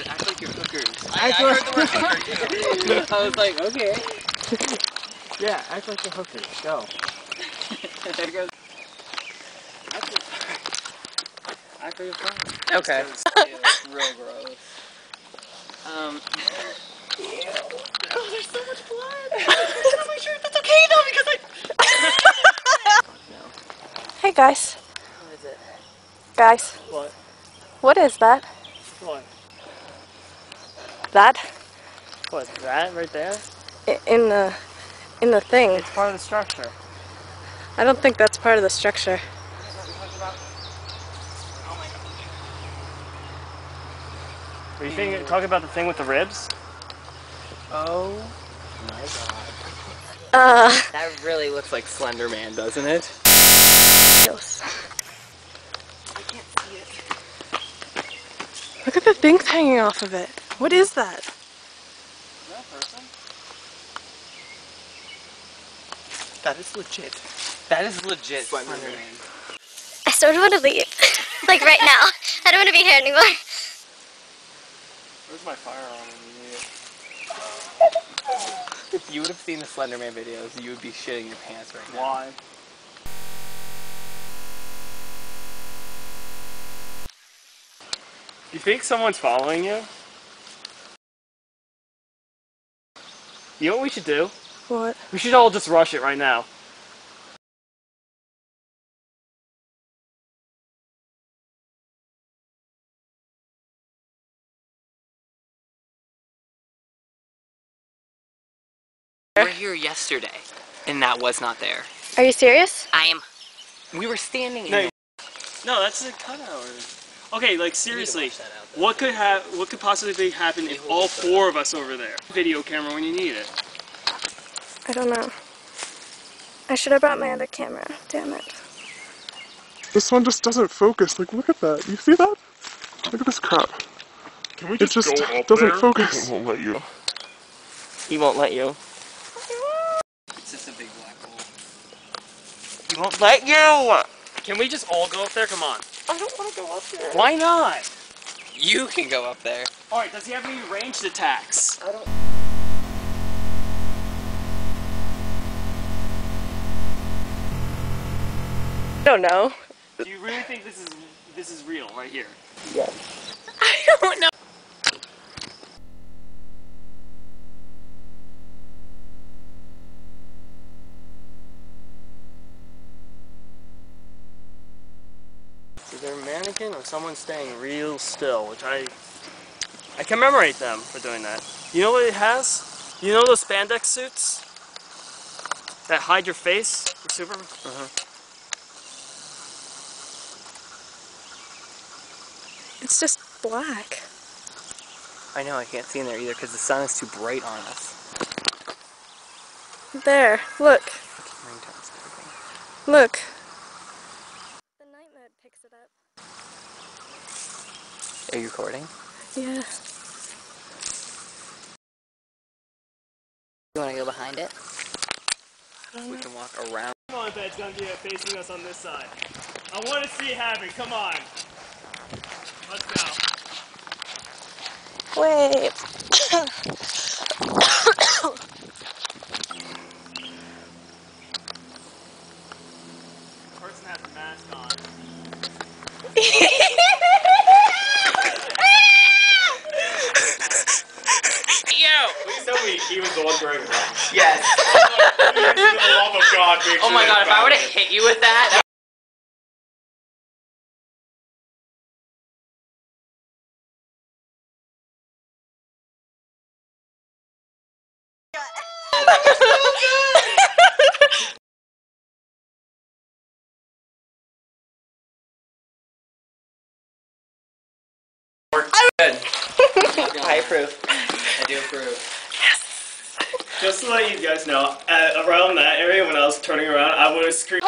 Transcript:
said act like you're hookers. I, I heard the word hooker. I was like, okay. yeah, act like a hookers. Go. there goes. Act like you're fine. Okay. Real gross. Um. Oh, there's so much blood. It's on my shirt. That's okay though because I. Hey guys. What is it? Guys. What? What is that? What? That? What? That right there? In the in the thing. It's part of the structure. I don't think that's part of the structure. Are you thinking, talking about the thing with the ribs? Oh my god. Uh That really looks like Slender Man, doesn't it? gross. Look at the things hanging off of it. What is that? That person? That is legit. That is legit Slender Man. I sort of want to leave. like right now. I don't want to be here anymore. Where's my firearm when you need it? If you would have seen the Slender Man videos, you would be shitting your pants right now. Why? You think someone's following you? You know what we should do? What? We should all just rush it right now. We were here yesterday, and that was not there. Are you serious? I am. We were standing in No, the No, that's a cutout. Okay, like seriously, out, though. what could have what could possibly happen if all four of us over there? Video camera when you need it. I don't know. I should have brought my other camera. Damn it. This one just doesn't focus. Like, look at that. You see that? Look at this crap. Can we It just go up doesn't there? focus. It won't let you. He won't let you. It's just a big black hole. He won't let you. Can we just all go up there? Come on. I don't want to go up there. Why not? You can go up there. All right. Does he have any ranged attacks? I don't. I don't know. Do you really think this is this is real right here? Yes. I don't know. Is there a mannequin or someone staying real still? Which I I commemorate them for doing that. You know what it has? You know those spandex suits that hide your face for Superman? Uh-huh. It's just black. I know I can't see in there either because the sun is too bright on us. There. Look. Ringtones and everything. Look. The night mode picks it up. Are you recording? Yeah. You want to go behind it? We can walk around. Come on, bed's gonna be facing us on this side. I want to see it happen. Come on. Let's go. Wait. Person has a mask on. Please tell me he was the one wearing black. Yes. For the love of God, make oh sure my god, if I were to hit you with that. I approve. I do approve. Just to let you guys know, uh, around that area when I was turning around, I would have screamed.